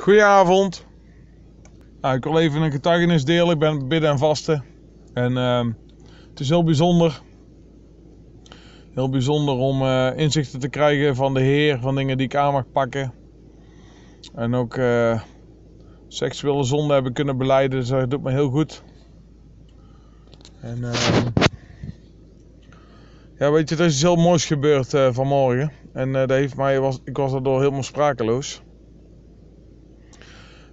Goedenavond. Ik wil even een getuigenis delen. Ik ben bidden en vasten. En ehm, het is heel bijzonder. Heel bijzonder om eh, inzichten te krijgen van de Heer, van dingen die ik aan mag pakken. En ook eh, seksuele zonde hebben kunnen beleiden, dus dat doet me heel goed. En ehm, ja, weet je, er is iets heel moois gebeurd eh, vanmorgen. En dat heeft mij, was, ik was daardoor helemaal sprakeloos.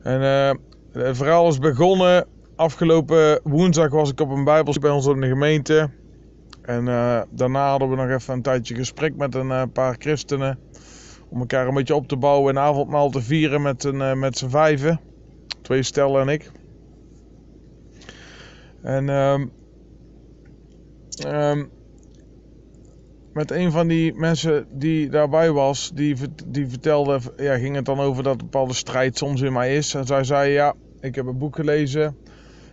En eh, het verhaal is begonnen. Afgelopen woensdag was ik op een bijbels bij ons in de gemeente. En eh, daarna hadden we nog even een tijdje gesprek met een eh, paar christenen. Om elkaar een beetje op te bouwen en avondmaal te vieren met, een, met z'n vijven. Twee stellen en ik. En ehm, met een van die mensen die daarbij was, die, die vertelde, ja, ging het dan over dat bepaalde strijd soms in mij is. En zij zei, ja, ik heb een boek gelezen,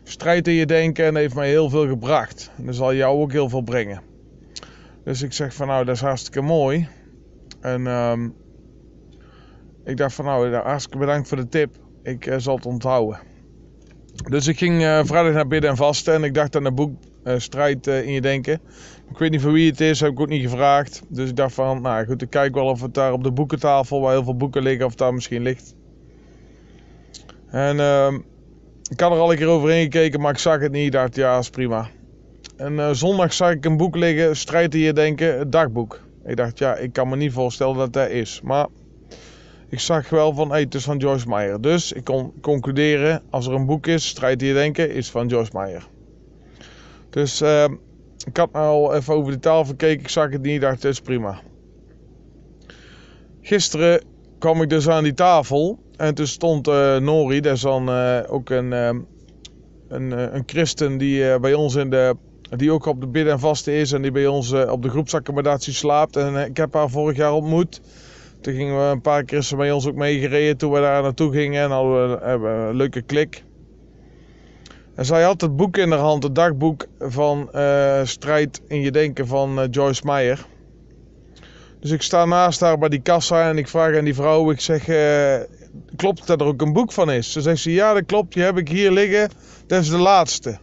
Strijd in je denken, en heeft mij heel veel gebracht. En dat zal jou ook heel veel brengen. Dus ik zeg van, nou, dat is hartstikke mooi. En ehm, ik dacht van, nou, hartstikke bedankt voor de tip. Ik eh, zal het onthouden. Dus ik ging eh, vrijdag naar bidden en vasten en ik dacht aan het boek Strijd eh, in je denken. Ik weet niet voor wie het is, heb ik ook niet gevraagd. Dus ik dacht van, nou goed, ik kijk wel of het daar op de boekentafel, waar heel veel boeken liggen, of het daar misschien ligt. En ehm, ik had er al een keer overheen gekeken, maar ik zag het niet. Ik dacht, ja, is prima. En eh, zondag zag ik een boek liggen, Strijd in je denken, het dagboek. Ik dacht, ja, ik kan me niet voorstellen dat dat is. Maar ik zag wel van, het is van Joyce Meyer. Dus ik kon concluderen, als er een boek is, Strijd in je denken, is van Joyce Meyer. Dus eh, ik had nou al even over de tafel gekeken, ik zag het niet, dacht, het is prima. Gisteren kwam ik dus aan die tafel en toen stond eh, Nori, dat is dan eh, ook een, eh, een, eh, een christen die bij ons in de, die ook op de bidden en vasten is en die bij ons op de groepsaccommodatie slaapt. En ik heb haar vorig jaar ontmoet. Toen gingen we een paar christenen bij ons ook meegereden toen we daar naartoe gingen en hadden we een leuke klik. En zij had het boek in haar hand, het dagboek van eh, Strijd in je denken van eh, Joyce Meyer. Dus ik sta naast haar bij die kassa en ik vraag aan die vrouw, ik zeg, eh, klopt dat er ook een boek van is? Ze zegt ze, ja dat klopt, die heb ik hier liggen, dat is de laatste.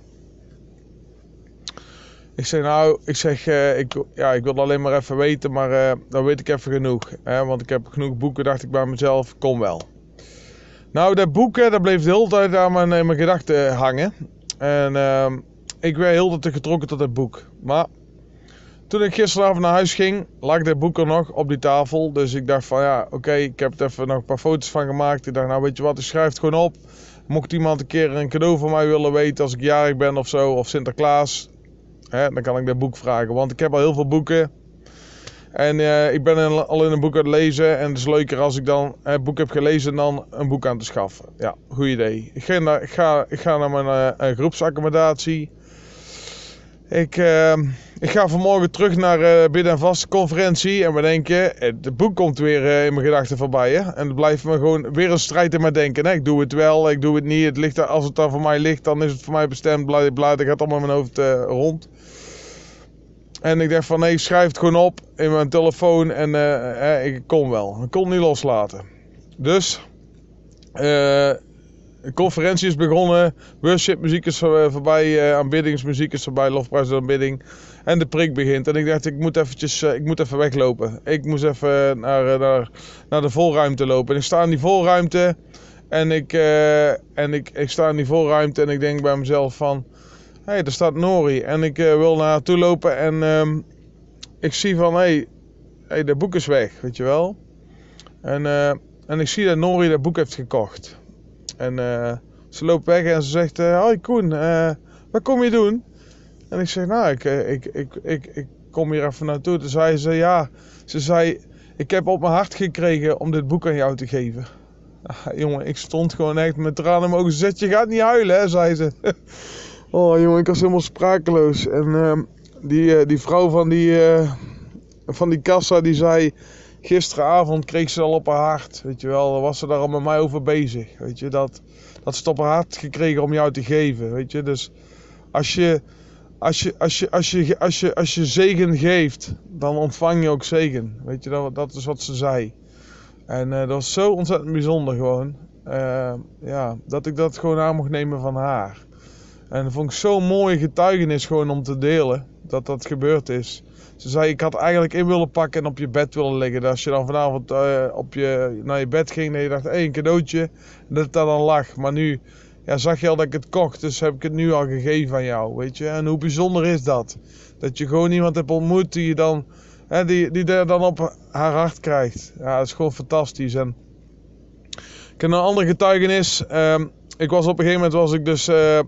Ik zeg, nou, ik zeg, ik, ja, ik wil alleen maar even weten, maar dan weet ik even genoeg. Hè? Want ik heb genoeg boeken, dacht ik bij mezelf, kom wel. Nou, dat boek, dat bleef de hele tijd aan mijn, mijn gedachten hangen. En ehm, ik werd heel tijd getrokken tot het boek. Maar toen ik gisteravond naar huis ging, lag dat boek er nog op die tafel. Dus ik dacht van ja, oké, ik heb er even nog een paar foto's van gemaakt. Ik dacht, nou weet je wat, ik schrijf het gewoon op. Mocht iemand een keer een cadeau van mij willen weten als ik jarig ben of zo, of Sinterklaas, hè, dan kan ik dat boek vragen. Want ik heb al heel veel boeken. En eh, ik ben al in een boek aan het lezen. En het is leuker als ik dan het boek heb gelezen dan een boek aan te schaffen. Ja, goed idee. Ik ga naar, ik ga, naar mijn eh, eh, groepsaccommodatie. Ik, eh, ik ga vanmorgen terug naar bidden en vaste conferentie. En we denken, het boek komt weer in mijn gedachten voorbij. Hè? En het blijft me gewoon weer een strijd in mijn denken. Hè? Ik doe het wel, ik doe het niet. Het ligt, er- als het dan voor mij ligt, dan is het voor mij bestemd. Blad, blad, het gaat allemaal in mijn hoofd rond. En ik dacht van nee, schrijf het gewoon op in mijn telefoon en eh, eh, ik kon wel. Ik kon niet loslaten. Dus, eh, de conferentie is begonnen, worshipmuziek is voor- voorbij, aanbiddingsmuziek is voorbij, lofprijs en aanbidding. En de prik begint. En ik dacht, ik moet, eventjes, ik moet even weglopen. Ik moest even naar, naar, de volruimte lopen. En ik sta in die volruimte en ik, en ik, ik sta in die volruimte en ik denk bij mezelf van... Hé, hey, daar staat Nori. En ik eh, wil naar haar toe lopen en ehm, ik zie van, hé, hey, hey, dat boek is weg, weet je wel. En, eh, en ik zie dat Nori dat boek heeft gekocht. En eh, ze loopt weg en ze zegt, hoi Koen, wat kom je doen? En ik zeg, nou, ik, ik, ik, ik, ik kom hier even naartoe. Toen zei ze, ja, ze zei, ik heb op mijn hart gekregen om dit boek aan jou te geven. Ah, jongen, ik stond gewoon echt met tranen in mijn ogen. Ze zegt, je gaat niet huilen, hè, zei ze. Oh jongen, ik was helemaal sprakeloos. En ehm, die, eh, die vrouw van die, eh, van die kassa die zei... Gisteravond kreeg ze al op haar hart. Weet je wel, was ze daar al met mij over bezig. Weet je, dat, dat ze het op haar hart gekregen om jou te geven. Weet je, dus als je, als je, als je, als je, als je, als je zegen geeft, dan ontvang je ook zegen. Weet je, dat, dat is wat ze zei. En eh, dat was zo ontzettend bijzonder gewoon. eh, ja, dat ik dat gewoon aan mocht nemen van haar. En dat vond ik zo'n mooie getuigenis gewoon om te delen dat dat gebeurd is. Ze zei, ik had eigenlijk in willen pakken en op je bed willen liggen. Dat als je dan vanavond uh, op je, naar je bed ging en je dacht, hé, een cadeautje. Dat het daar dan lag. Maar nu ja, zag je al dat ik het kocht, dus heb ik het nu al gegeven aan jou, weet je. En hoe bijzonder is dat? Dat je gewoon iemand hebt ontmoet die je dan, hè, die, die dan op haar hart krijgt. Ja, dat is gewoon fantastisch. En ik heb een andere getuigenis. Uh, ik was op een gegeven moment was ik dus... Uh,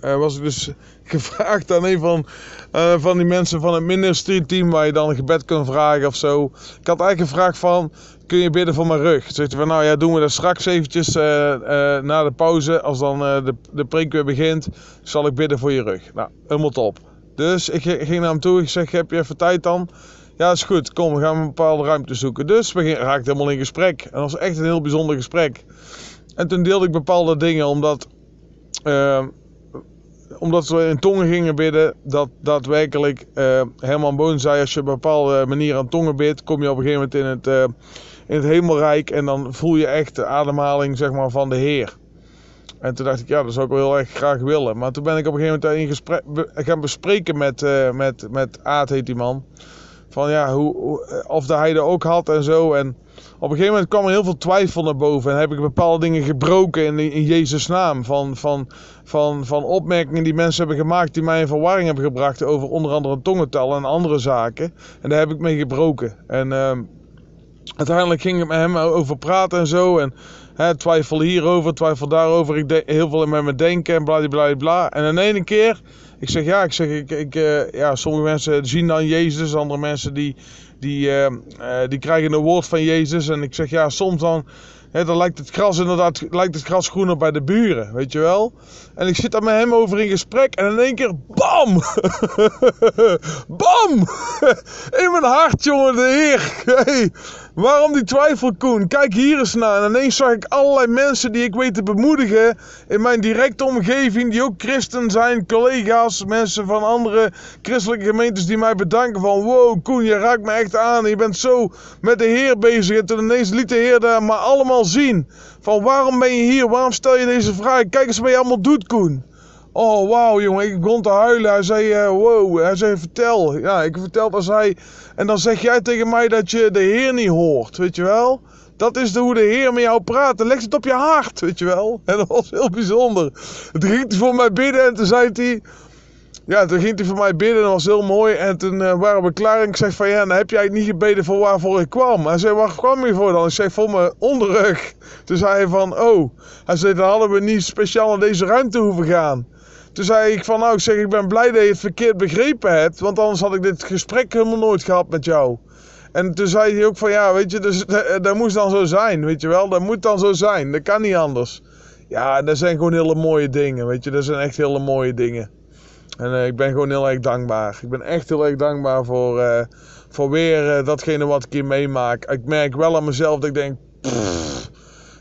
was ik dus gevraagd aan een van, uh, van die mensen van het ministry team waar je dan een gebed kunt vragen of zo. Ik had eigenlijk gevraagd van, kun je bidden voor mijn rug? Zegt hij van, nou ja, doen we dat straks eventjes uh, na de pauze. Als dan de, de preek weer begint, zal ik bidden voor je rug. Nou, helemaal top. Dus ik ging naar hem toe, ik zeg, heb je even tijd dan? Ja, is goed, kom, we gaan een bepaalde ruimte zoeken. Dus we raakten helemaal in gesprek. En dat was echt een heel bijzonder gesprek. En toen deelde ik bepaalde dingen, omdat omdat we in tongen gingen bidden, dat daadwerkelijk uh, Herman Boon zei: als je op een bepaalde manier aan tongen bidt, kom je op een gegeven moment in het, uh, in het hemelrijk en dan voel je echt de ademhaling zeg maar, van de Heer. En toen dacht ik, ja, dat zou ik wel heel erg graag willen. Maar toen ben ik op een gegeven moment in gesprek gaan bespreken met, uh, met, met Aad, heet die man. Van ja, hoe, hoe, of de hij er ook had en zo. En op een gegeven moment kwam er heel veel twijfel naar boven. En heb ik bepaalde dingen gebroken in, in Jezus' naam. Van, van, van, van opmerkingen die mensen hebben gemaakt die mij in verwarring hebben gebracht. Over onder andere tongental en andere zaken. En daar heb ik mee gebroken. En uh, uiteindelijk ging ik met hem over praten en zo. En hè, twijfel hierover, twijfel daarover. Ik deed heel veel met me denken en bla bla bla. En in één keer, ik zeg ja, ik zeg, ik, ik, uh, ja, sommige mensen zien dan Jezus, andere mensen die die, uh, uh, die krijgen een woord van Jezus. En ik zeg ja, soms dan, dan lijkt het gras inderdaad lijkt het gras groener bij de buren, weet je wel. En ik zit daar met hem over in gesprek en in één keer, bam! bam! in mijn hart, jongen, de Heer. Hey, waarom die twijfel, Koen? Kijk hier eens naar. En ineens zag ik allerlei mensen die ik weet te bemoedigen in mijn directe omgeving, die ook christen zijn, collega's, mensen van andere christelijke gemeentes die mij bedanken van, wow, Koen, je raakt me echt aan. Je bent zo met de Heer bezig. En toen ineens liet de Heer daar maar allemaal zien. Van waarom ben je hier? Waarom stel je deze vraag? Kijk eens wat je allemaal doet, Koen. Oh, wauw, jongen. Ik begon te huilen. Hij zei, uh, wow. Hij zei, vertel. Ja, ik vertelde als hij... En dan zeg jij tegen mij dat je de Heer niet hoort, weet je wel? Dat is de, hoe de Heer met jou praat. Dan legt het op je hart, weet je wel? En dat was heel bijzonder. Toen ging hij voor mij bidden en toen zei hij... Ja, toen ging hij voor mij bidden, dat was heel mooi. En toen uh, waren we klaar en ik zeg van ja, dan heb jij niet gebeden voor waarvoor ik kwam. Hij zei, waar kwam je voor dan? Ik zeg, voor mijn onderrug. Toen zei hij van, oh. Hij zei, dan hadden we niet speciaal naar deze ruimte hoeven gaan. Toen zei ik van, nou, ik zeg, ik ben blij dat je het verkeerd begrepen hebt. Want anders had ik dit gesprek helemaal nooit gehad met jou. En toen zei hij ook van, ja, weet je, dus, dat moest dan zo zijn, weet je wel. Dat moet dan zo zijn, dat kan niet anders. Ja, dat zijn gewoon hele mooie dingen, weet je. Dat zijn echt hele mooie dingen. En uh, ik ben gewoon heel erg dankbaar. Ik ben echt heel erg dankbaar voor, uh, voor weer datgene wat ik hier meemaak. Ik merk wel aan mezelf dat ik denk, pff,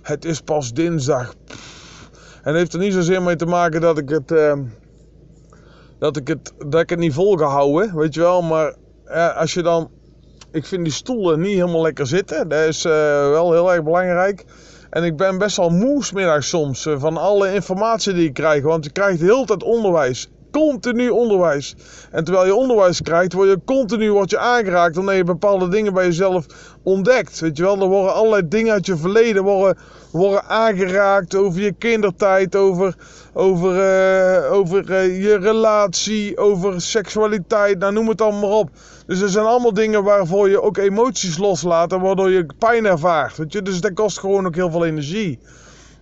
het is pas dinsdag. En heeft er niet zozeer mee te maken dat ik het, dat ik het, dat ik het niet volgehouden, weet je wel. Maar als je dan, ik vind die stoelen niet helemaal lekker zitten. Dat is wel heel erg belangrijk. En ik ben best wel moe middags soms van alle informatie die ik krijg. Want je krijgt de hele tijd onderwijs continu onderwijs. En terwijl je onderwijs krijgt, word je continu wordt je aangeraakt omdat je bepaalde dingen bij jezelf ontdekt. Weet je wel, er worden allerlei dingen uit je verleden worden, worden aangeraakt over je kindertijd, over, over, uh, over uh, je relatie, over seksualiteit, nou noem het allemaal op. Dus er zijn allemaal dingen waarvoor je ook emoties loslaat en waardoor je pijn ervaart. Weet je? Dus dat kost gewoon ook heel veel energie.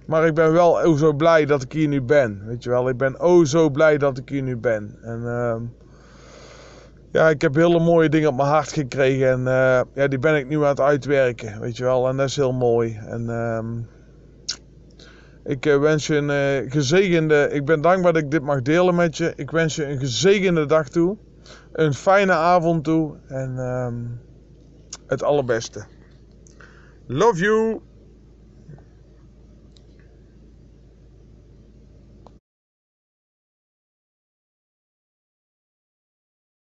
Maar ik ben wel zo blij dat ik hier nu ben. Weet je wel, ik ben oh zo blij dat ik hier nu ben. En uh, ja, ik heb hele mooie dingen op mijn hart gekregen. En uh, ja, die ben ik nu aan het uitwerken. Weet je wel, en dat is heel mooi. En uh, ik uh, wens je een uh, gezegende. Ik ben dankbaar dat ik dit mag delen met je. Ik wens je een gezegende dag toe. Een fijne avond toe. En ehm, het allerbeste. Love you.